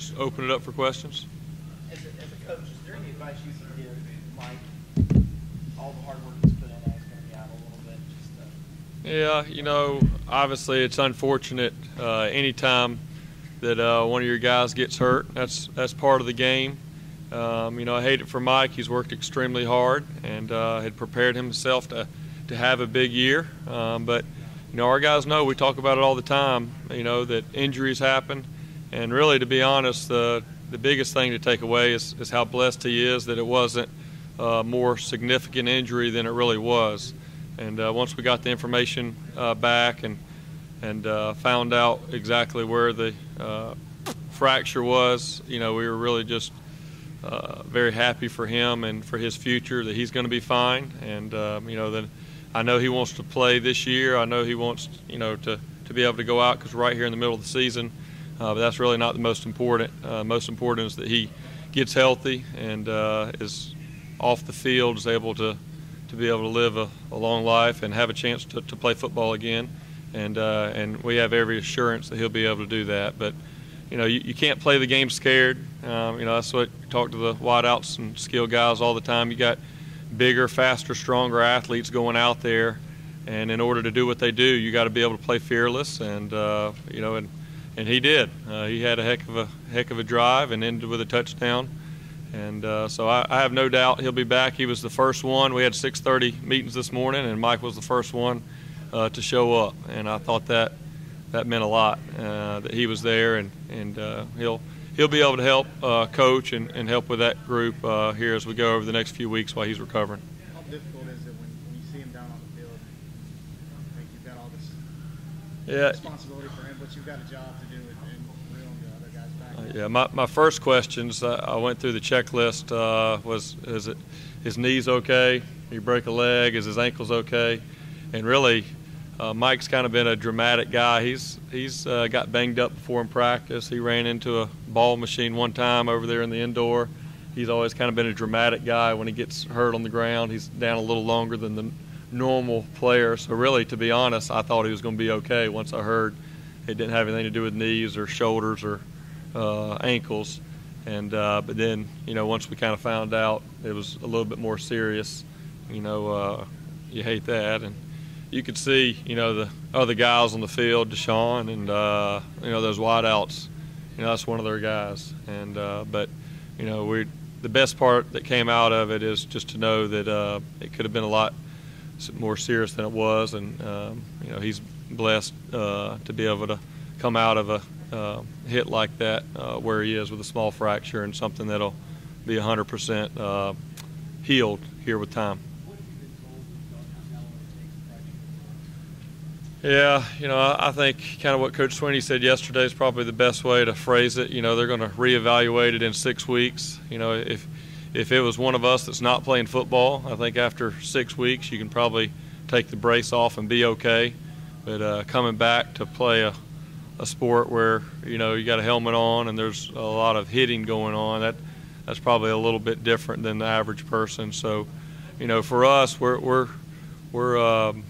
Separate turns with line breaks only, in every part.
just open it up for questions.
As a, as a coach, is there any advice you can give Mike? All the hard work he's put in, he's going to be out a little bit. Just, uh,
Yeah, you know, obviously it's unfortunate uh, anytime that uh, one of your guys gets hurt. That's that's part of the game. Um, you know, I hate it for Mike. He's worked extremely hard and uh, had prepared himself to to have a big year. Um, but you know, our guys know we talk about it all the time. You know that injuries happen, and really, to be honest, the the biggest thing to take away is, is how blessed he is that it wasn't a more significant injury than it really was. And uh, once we got the information uh, back and and uh, found out exactly where the uh, fracture was, you know, we were really just uh, very happy for him and for his future that he's going to be fine. And um, you know that I know he wants to play this year. I know he wants you know to to be able to go out because right here in the middle of the season. Uh, but that's really not the most important. Uh, most important is that he gets healthy and uh, is off the field, is able to to be able to live a, a long life and have a chance to, to play football again. And and we have every assurance that he'll be able to do that. But you know, you, you can't play the game scared. Um, you know, that's what talk to the wideouts and skill guys all the time. You got bigger, faster, stronger athletes going out there, and in order to do what they do, you got to be able to play fearless. And uh, you know, and and he did. Uh, he had a heck of a heck of a drive and ended with a touchdown. And uh, so I, I, have no doubt he'll be back. He was the first one. We had 6:30 meetings this morning, and Mike was the first one uh, to show up. And I thought that that meant a lot uh, that he was there, and and uh, he'll he'll be able to help uh, coach and, and help with that group here as we go over the next few weeks while he's recovering.
How difficult is it when, when you see him down on the field? I think you've got all this
yeah.
responsibility for him, but you've got a job to do and, and reeling the other guys back.
Uh, yeah, my, my first questions, uh, I went through the checklist, uh, was is it his knees okay? He break a leg? Is his ankles okay? And really, uh, Mike's kind of been a dramatic guy. He's he's uh, got banged up before in practice. He ran into a ball machine one time over there in the indoor. He's always kind of been a dramatic guy. When he gets hurt on the ground, he's down a little longer than the normal player. So really, to be honest, I thought he was going to be okay once I heard it didn't have anything to do with knees or shoulders or uh, ankles. And uh, but then you know once we kind of found out it was a little bit more serious, you know uh, you hate that and you could see you know the other guys on the field, Deshaun and uh, you know those wideouts. You know that's one of their guys. And uh, but you know we the best part that came out of it is just to know that uh, it could have been a lot more serious than it was, and um, you know he's blessed uh, to be able to come out of a uh, hit like that uh, where he is with a small fracture and something that'll be 100% uh, healed here with time. Yeah, you know, I think kind of what Coach Swinney said yesterday is probably the best way to phrase it. You know, they're going to reevaluate it in six weeks. You know, if if it was one of us that's not playing football, I think after six weeks you can probably take the brace off and be okay. But uh, coming back to play a, a sport where you know you got a helmet on and there's a lot of hitting going on, that that's probably a little bit different than the average person. So, you know, for us, we're we're we're um,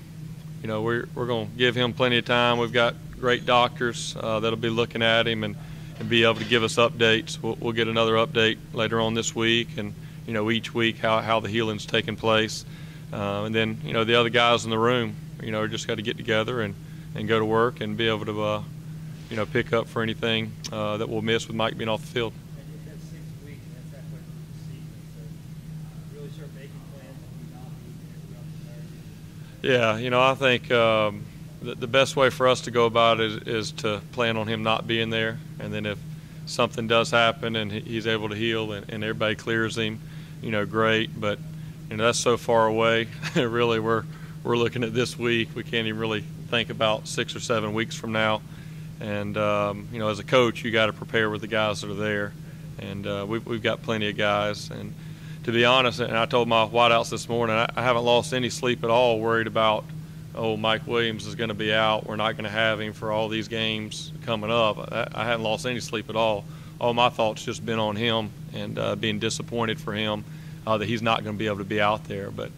you know we're we're going to give him plenty of time. We've got great doctors uh, that'll be looking at him and and be able to give us updates. We'll, we'll, get another update later on this week, and you know each week how, how the healing's taking place, uh, and then you know the other guys in the room, you know, just got to get together and, and go to work and be able to uh, you know pick up for anything uh, that we'll miss with Mike being off the field. Yeah, you know, I think um, the, the, best way for us to go about it is, to plan on him not being there, and then if something does happen and he's able to heal and, and everybody clears him, you know, great. But you know, that's so far away. really, we're we're looking at this week. We can't even really think about six or seven weeks from now. And um, you know, as a coach, you got to prepare with the guys that are there, and uh, we've we've got plenty of guys and to be honest, and I told my wideouts this morning, I, I haven't lost any sleep at all worried about, oh, Mike Williams is going to be out. We're not going to have him for all these games coming up. I, I haven't lost any sleep at all. All my thoughts just been on him and uh, being disappointed for him uh, that he's not going to be able to be out there. But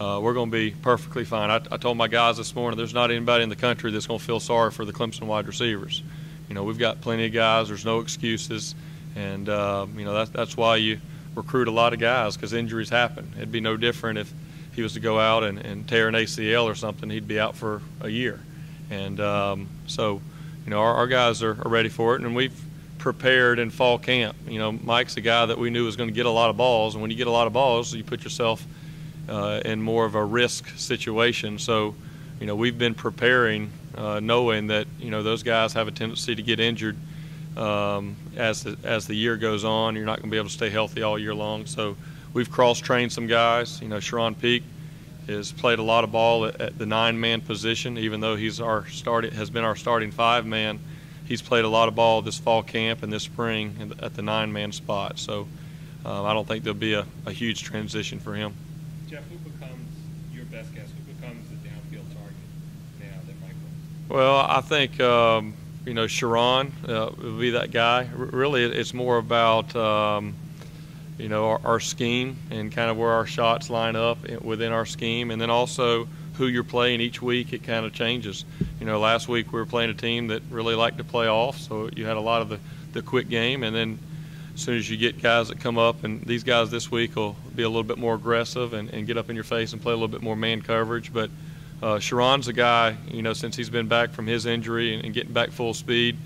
uh, we're going to be perfectly fine. I, I told my guys this morning, there's not anybody in the country that's going to feel sorry for the Clemson wide receivers. You know, we've got plenty of guys. There's no excuses and uh, you know that's that's why you recruit a lot of guys because injuries happen. It'd be no different if he was to go out and, and tear an ACL or something. He'd be out for a year, and um, so you know our, our guys are, are ready for it, and we've prepared in fall camp. You know, Mike's a guy that we knew was going to get a lot of balls, and when you get a lot of balls, you put yourself uh, in more of a risk situation. So, you know, we've been preparing, uh, knowing that you know those guys have a tendency to get injured um, as the, as the year goes on. You're not going to be able to stay healthy all year long. So, we've cross-trained some guys. You know, Charone Peake has played a lot of ball at, at the nine-man position, even though he's our starting has been our starting five-man he's played a lot of ball this fall camp and this spring at the nine-man spot. So uh, I don't think there'll be a, a, huge transition for him.
Jeff, who becomes your best guess? Who becomes the downfield target now that wins?
Well, I think um, you know Charone uh, will be that guy. R- really, it's more about um, you know our, our, scheme and kind of where our shots line up within our scheme, and then also who you're playing each week. It kind of changes you know, last week we were playing a team that really liked to play off, so you had a lot of the, the quick game, and then as soon as you get guys that come up, and these guys this week will be a little bit more aggressive and, and get up in your face and play a little bit more man coverage. But uh, Charone's a guy, you know, since he's been back from his injury and, and getting back full speed,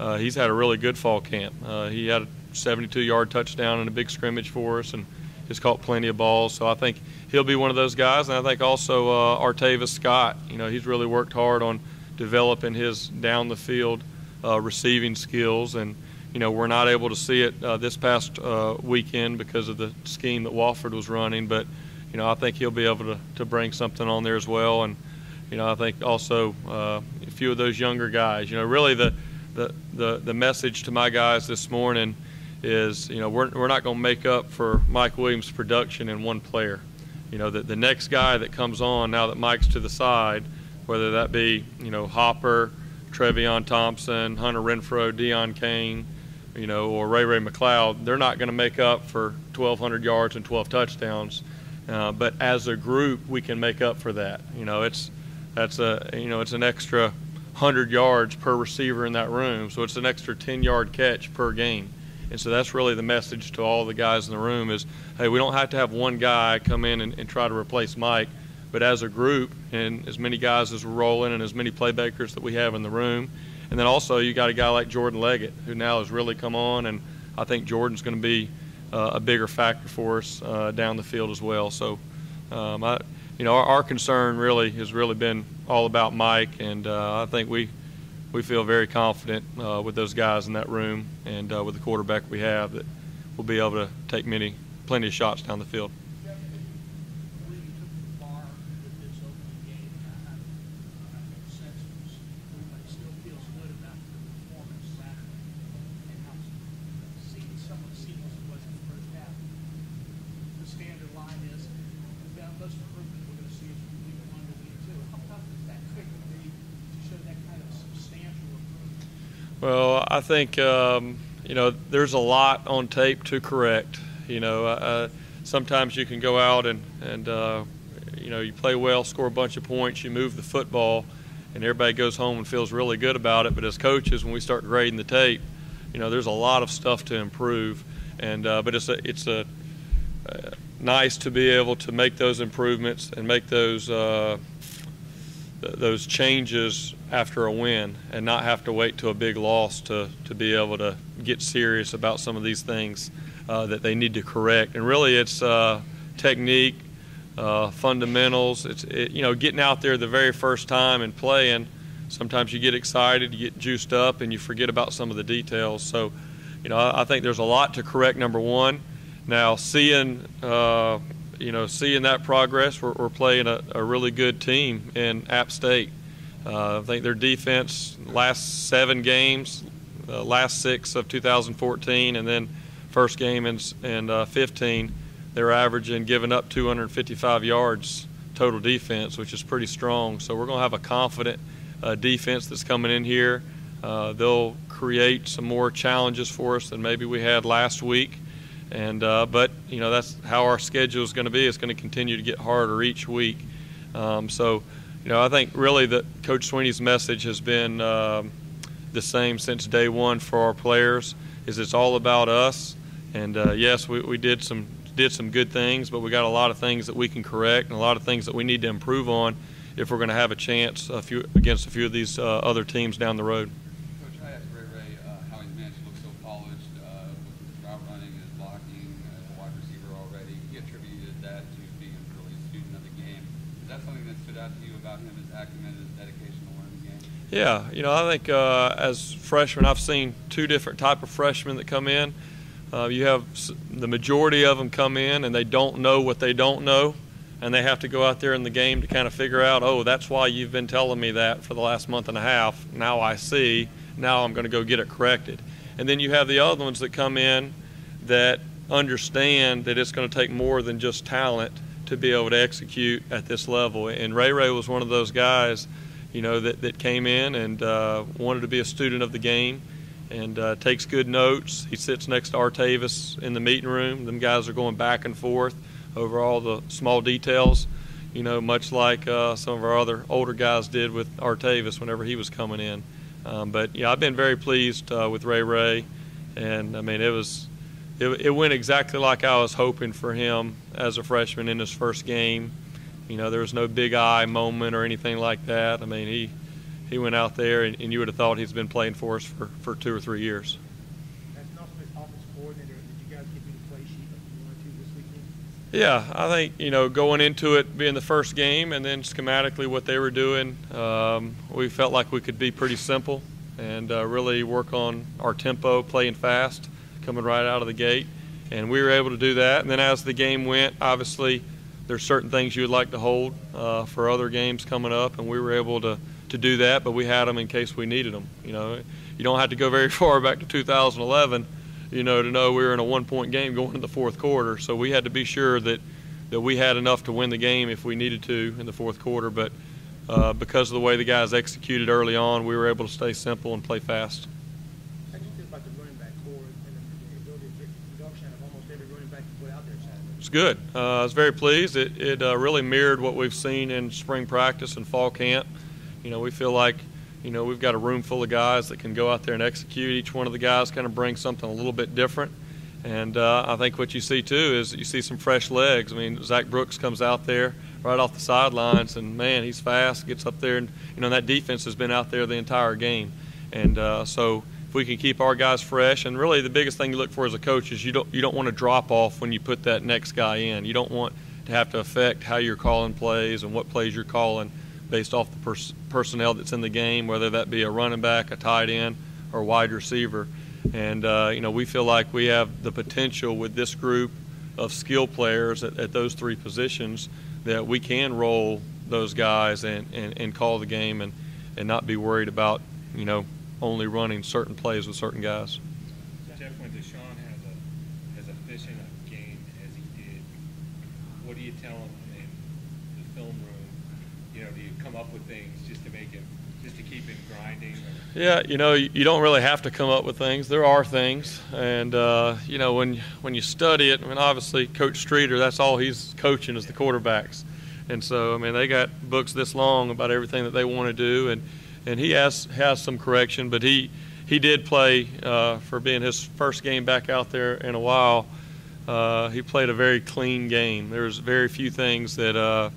uh, he's had a really good fall camp. Uh, he had a 72-yard touchdown in a big scrimmage for us, and has caught plenty of balls. So I think he'll be one of those guys, and I think also uh, Artavis Scott. You know, he's really worked hard on – developing his down the field uh, receiving skills. And, you know, we're not able to see it uh, this past uh, weekend because of the scheme that Wofford was running. But, you know, I think he'll be able to, to bring something on there as well. And, you know, I think also uh, a few of those younger guys, you know, really the, the, the, the message to my guys this morning is, you know, we're, we're not going to make up for Mike Williams' production in one player. You know, the, the next guy that comes on now that Mike's to the side – whether that be you know Hopper, Trevion Thompson, Hunter Renfrow, Deon Cain, you know, or Ray Ray McCloud, they're not going to make up for 1,200 yards and 12 touchdowns. Uh, but as a group, we can make up for that. You know, it's that's a you know it's an extra 100 yards per receiver in that room, so it's an extra 10-yard catch per game. And so that's really the message to all the guys in the room is, hey, we don't have to have one guy come in and, and try to replace Mike but as a group and as many guys as we're rolling and as many playmakers that we have in the room. And then also you got a guy like Jordan Leggett who now has really come on, and I think Jordan's going to be uh, a bigger factor for us uh, down the field as well. So, um, I, you know, our, our, concern really has really been all about Mike, and uh, I think we we feel very confident uh, with those guys in that room and uh, with the quarterback we have that we'll be able to take many plenty of shots down the field. I think um, you know there's a lot on tape to correct. You know, uh, uh, sometimes you can go out and and uh, you know you play well, score a bunch of points, you move the football, and everybody goes home and feels really good about it. But as coaches, when we start grading the tape, you know there's a lot of stuff to improve. And uh, but it's a it's a uh, nice to be able to make those improvements and make those those changes after a win and not have to wait to a big loss to, to be able to get serious about some of these things uh, that they need to correct. And really, it's uh, technique, uh, fundamentals. It's it, you know getting out there the very first time and playing. Sometimes you get excited, you get juiced up, and you forget about some of the details. So, you know, I, I think there's a lot to correct. Number one, now seeing uh, you know, seeing that progress, we're, we're playing a, a, really good team in App State. Uh, I think their defense last seven games, uh, last six of 2014, and then first game in, in uh, 15, they're averaging giving up 255 yards total defense, which is pretty strong. So we're going to have a confident uh, defense that's coming in here. Uh, they'll create some more challenges for us than maybe we had last week. And uh, but you know that's how our schedule is going to be. It's going to continue to get harder each week. Um, so you know I think really that Coach Swinney's message has been um, the same since day one for our players is it's all about us. And uh, yes, we, we did some did some good things, but we got a lot of things that we can correct and a lot of things that we need to improve on if we're going to have a chance a few, against a few of these uh, other teams down the road.
Coach, I asked Ray Ray uh, how he's managed to look so polished uh, with his route running and his blocking as a wide receiver already. He attributed that to being a really student of the game. Is that something that stood out to you about him, his acumen, his dedication to learning the game?
Yeah, you know, I think uh, as freshmen, I've seen two different type of freshmen that come in. Uh, you have the majority of them come in and they don't know what they don't know, and they have to go out there in the game to kind of figure out, oh, that's why you've been telling me that for the last month and a half. Now I see. Now I'm going to go get it corrected. And then you have the other ones that come in that understand that it's going to take more than just talent to be able to execute at this level. And Ray Ray was one of those guys, you know, that, that came in and uh, wanted to be a student of the game and uh, takes good notes. He sits next to Artavis in the meeting room. Them guys are going back and forth over all the small details, you know, much like uh, some of our other older guys did with Artavis whenever he was coming in. Um, but yeah, I've been very pleased uh, with Ray Ray, and I mean it was it, it went exactly like I was hoping for him as a freshman in his first game. You know, there was no big eye moment or anything like that. I mean, he he went out there, and, and, you would have thought he's been playing for us for, for two or three years.
As an offensive coordinator, did you guys give you the play sheet you wanted to this weekend?
Yeah, I think you know going into it being the first game, and then schematically what they were doing, um, we felt like we could be pretty simple and uh, really work on our tempo, playing fast, coming right out of the gate, and we were able to do that. And then as the game went, obviously there's certain things you would like to hold uh, for other games coming up, and we were able to to do that, but we had them in case we needed them. You know, you don't have to go very far back to 2011, you know, to know we were in a one-point game going into the fourth quarter. So we had to be sure that that we had enough to win the game if we needed to in the fourth quarter. But uh, because of the way the guys executed early on, we were able to stay simple and play fast.
How do you feel about the running back corps and the ability to get production out of almost every running back you put out there Saturday?
It's good. Uh, I was very pleased. It, it uh, really mirrored what we've seen in spring practice and fall camp. You know, we feel like, you know, we've got a room full of guys that can go out there and execute. Each one of the guys kind of brings something a little bit different. And uh, I think what you see too is you see some fresh legs. I mean, Zac Brooks comes out there right off the sidelines, and man, he's fast. Gets up there, and you know that defense has been out there the entire game. And uh, so we can keep our guys fresh, and really the biggest thing you look for as a coach is you don't you don't want to drop off when you put that next guy in. You don't want to have to affect how you're calling plays and what plays you're calling based off the pers- personnel that's in the game, whether that be a running back, a tight end, or wide receiver. And uh, you know, we feel like we have the potential with this group of skill players at, at those three positions that we can roll those guys and, and, and call the game and, and not be worried about you know only running certain plays with certain guys.
Jeff, when Deshaun has a as efficient a game as he did, what do you tell him in the film room you know, do you come up with things just to make him, just to keep him grinding? Or?
Yeah, you know, you don't really have to come up with things. There are things, and uh, you know, when when you study it, I mean, obviously, Coach Streeter, that's all he's coaching is the quarterbacks, and so I mean, they got books this long about everything that they want to do, and and he has has some correction, but he he did play uh, for being his first game back out there in a while. Uh, he played a very clean game. There's very few things that uh,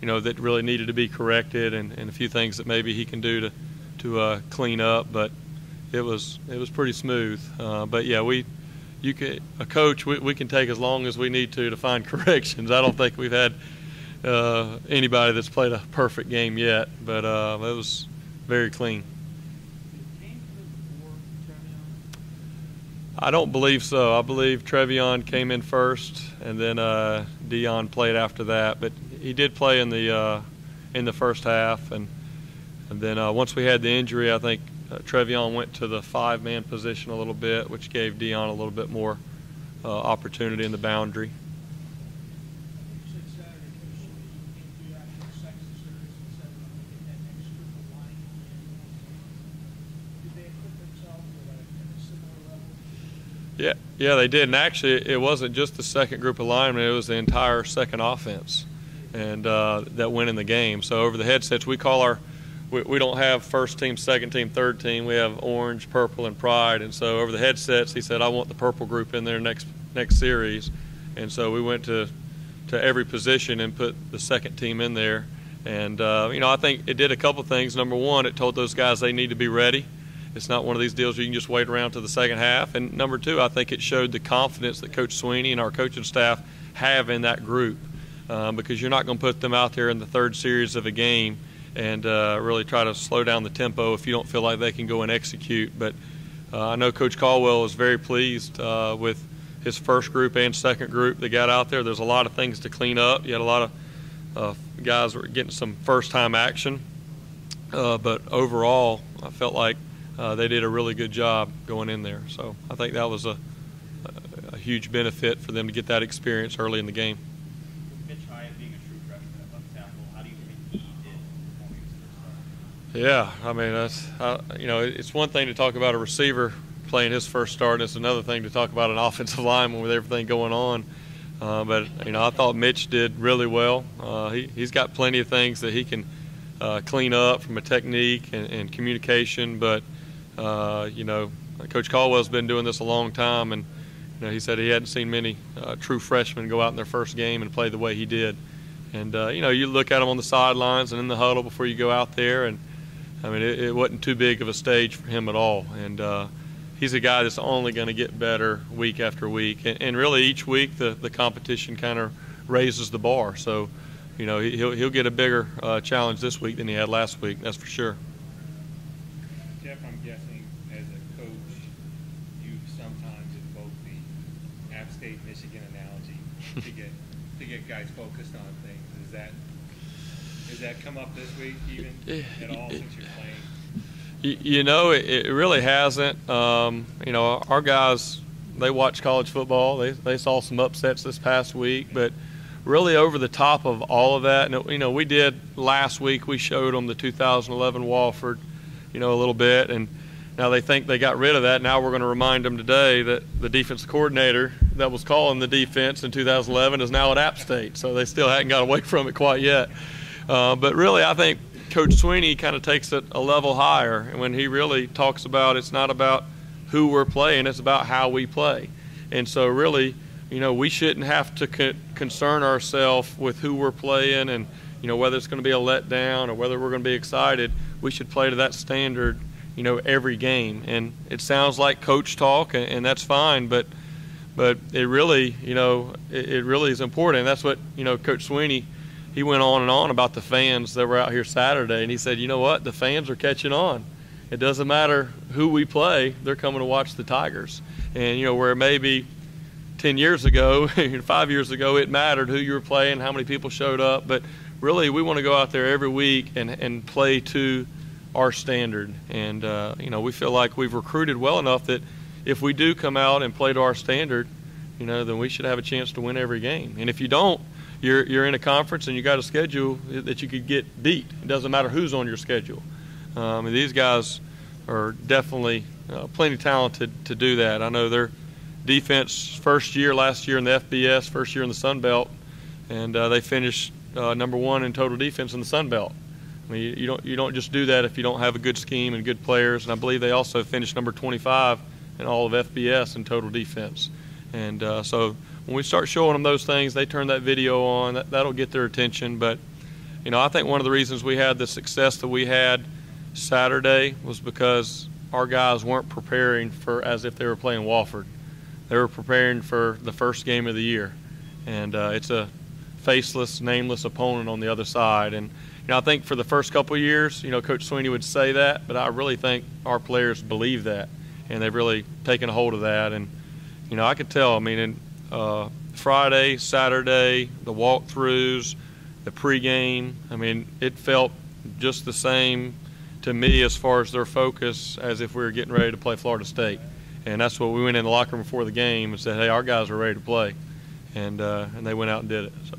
you know, that really needed to be corrected, and, and a few things that maybe he can do to to uh, clean up. But it was it was pretty smooth. Uh, but yeah, we you can a coach we, we can take as long as we need to to find corrections. I don't think we've had uh, anybody that's played a perfect game yet, but it was very clean. I don't believe so. I believe Trevion came in first, and then uh, Deon played after that. But he did play in the uh, in the first half, and and then uh, once we had the injury, I think uh, Trevion went to the five-man position a little bit, which gave Deon a little bit more uh, opportunity in the boundary. Yeah, yeah, they did. And actually, it wasn't just the second group of linemen; it was the entire second offense and uh, that went in the game. So over the headsets, we call our we, we don't have first team, second team, third team. We have orange, purple, and pride. And so over the headsets, he said, I want the purple group in there next next series. And so we went to to every position and put the second team in there. And uh, you know, I think it did a couple things. Number one, it told those guys they need to be ready. It's not one of these deals where you can just wait around to the second half. And number two, I think it showed the confidence that Coach Swinney and our coaching staff have in that group, um, because you're not going to put them out there in the third series of a game and uh, really try to slow down the tempo if you don't feel like they can go and execute. But uh, I know Coach Caldwell is very pleased uh, with his first group and second group that got out there. There's a lot of things to clean up. You had a lot of uh, guys were getting some first-time action, uh, but overall, I felt like uh, they did a really good job going in there. So I think that was a, a huge benefit for them to get that experience early in the game.
Mitch Hyatt being a true freshman at left tackle, how do you think he did performing his first start?
Yeah, I mean that's uh, you know it's one thing to talk about a receiver playing his first start, and it's another thing to talk about an offensive lineman with everything going on. Uh, but you know I thought Mitch did really well. Uh, he he's got plenty of things that he can uh, clean up from a technique and, and communication, but uh, you know, Coach Caldwell's been doing this a long time, and you know, he said he hadn't seen many uh, true freshmen go out in their first game and play the way he did. And uh, you know, you look at him on the sidelines and in the huddle before you go out there, and I mean, it, it wasn't too big of a stage for him at all. And uh, he's a guy that's only going to get better week after week, and, and really each week the the competition kind of raises the bar. So, you know, he'll he'll get a bigger uh, challenge this week than he had last week. That's for sure.
Jeff, I'm guessing as a coach, you sometimes invoke the App State Michigan analogy to get to get guys focused on things. Is that has that come up this week even at all since you're playing?
You, know, it, really hasn't. Um, you know, our guys they watch college football. They they saw some upsets this past week, but really over the top of all of that, and you know, we did last week. We showed them the 2011 Wofford you know, a little bit. And now they think they got rid of that. Now we're going to remind them today that the defense coordinator that was calling the defense in 2011 is now at App State. So they still hadn't got away from it quite yet. Uh, but really, I think Coach Swinney kind of takes it a level higher. And when he really talks about it's not about who we're playing, it's about how we play. And so, really, you know, we shouldn't have to co- concern ourselves with who we're playing and, you know, whether it's going to be a letdown or whether we're going to be excited we should play to that standard, you know, every game. And it sounds like coach talk, and, and that's fine, but but it really, you know, it, it, really is important. And that's what you know, Coach Swinney. He went on and on about the fans that were out here Saturday, and he said, you know what, the fans are catching on. It doesn't matter who we play; they're coming to watch the Tigers. And you know, where maybe 10 years ago, five years ago, it mattered who you were playing, how many people showed up, but really we want to go out there every week and, and play to our standard. And, uh, you know, we feel like we've recruited well enough that if we do come out and play to our standard, you know, then we should have a chance to win every game. And if you don't, you're, you're in a conference and you got a schedule that you could get beat. It doesn't matter who's on your schedule. Um, and these guys are definitely uh, plenty talented to do that. I know their defense first year last year in the FBS, first year in the Sun Belt, and uh, they finished uh, number one in total defense in the Sun Belt. I mean, you, don't you don't just do that if you don't have a good scheme and good players. And I believe they also finished number 25 in all of FBS in total defense. And uh, so when we start showing them those things, they turn that video on. That, that'll get their attention. But you know, I think one of the reasons we had the success that we had Saturday was because our guys weren't preparing for as if they were playing Wofford. They were preparing for the first game of the year, and uh, it's a faceless, nameless opponent on the other side. And you know, I think for the first couple of years, you know, Coach Swinney would say that, but I really think our players believe that, and they've really taken a hold of that. And you know, I could tell. I mean, in uh, Friday, Saturday, the walkthroughs, the pregame. I mean, it felt just the same to me as far as their focus as if we were getting ready to play Florida State. And that's what we went in the locker room before the game and said, "Hey, our guys are ready to play," and uh, and they went out and did it. So.